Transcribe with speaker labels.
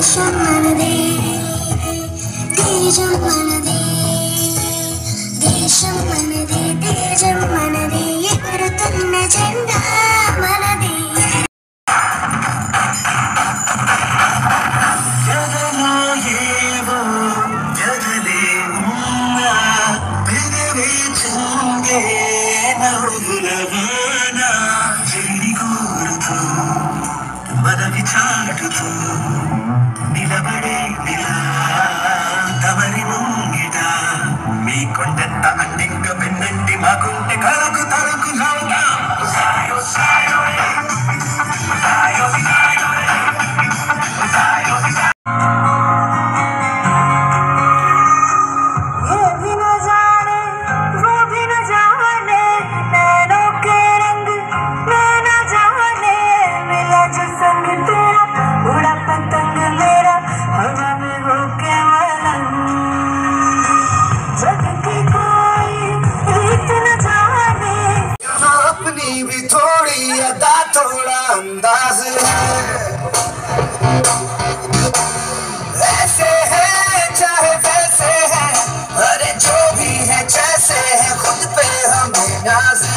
Speaker 1: देशं मनदी तेजं मनदी देशं मनदी तेजं मनदी एके
Speaker 2: Be Nas